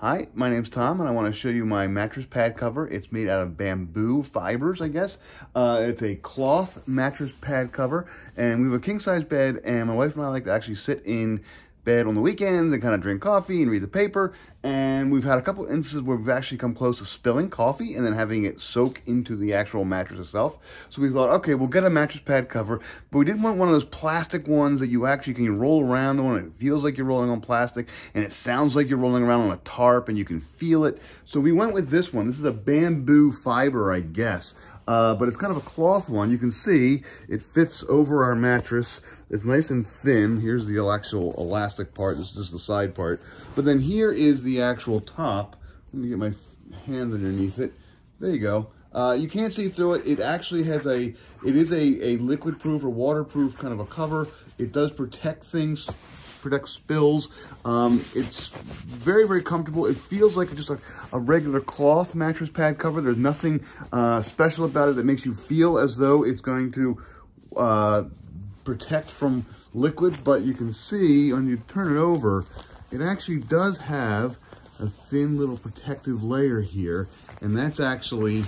Hi, my name's Tom, and I want to show you my mattress pad cover. It's made out of bamboo fibers, I guess. Uh, it's a cloth mattress pad cover, and we have a king-size bed, and my wife and I like to actually sit in bed on the weekends and kind of drink coffee and read the paper. And we've had a couple instances where we've actually come close to spilling coffee and then having it soak into the actual mattress itself. So we thought, okay, we'll get a mattress pad cover, but we didn't want one of those plastic ones that you actually can roll around on. It feels like you're rolling on plastic and it sounds like you're rolling around on a tarp and you can feel it. So we went with this one. This is a bamboo fiber, I guess, uh, but it's kind of a cloth one. You can see it fits over our mattress. It's nice and thin. Here's the actual elastic part. This is just the side part. But then here is the actual top. Let me get my hand underneath it. There you go. Uh, you can't see through it. It actually has a, it is a, a liquid proof or waterproof kind of a cover. It does protect things, protect spills. Um, it's very, very comfortable. It feels like just a, a regular cloth mattress pad cover. There's nothing uh, special about it that makes you feel as though it's going to uh, protect from liquid, but you can see when you turn it over, it actually does have a thin little protective layer here, and that's actually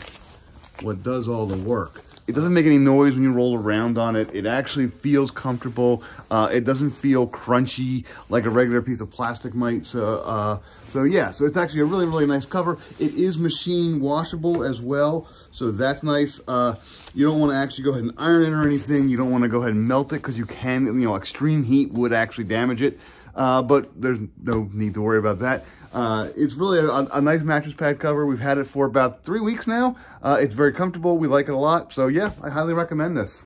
what does all the work. It doesn't make any noise when you roll around on it. It actually feels comfortable. Uh, it doesn't feel crunchy like a regular piece of plastic might. So, uh, so yeah, so it's actually a really, really nice cover. It is machine washable as well. So that's nice. Uh, you don't want to actually go ahead and iron it or anything. You don't want to go ahead and melt it because you can, you know, extreme heat would actually damage it. Uh, but there's no need to worry about that. Uh, it's really a, a, nice mattress pad cover. We've had it for about three weeks now. Uh, it's very comfortable. We like it a lot. So yeah, I highly recommend this.